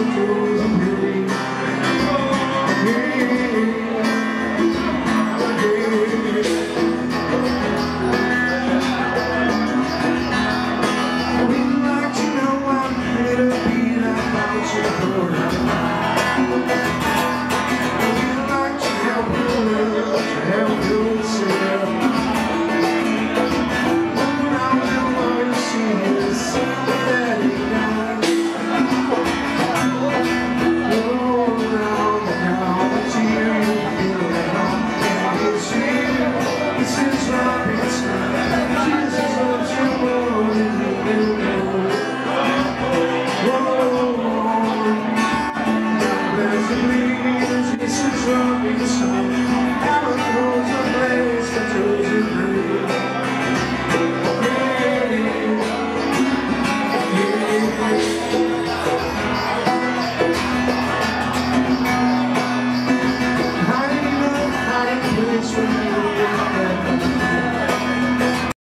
Thank you. believe Jesus brought me.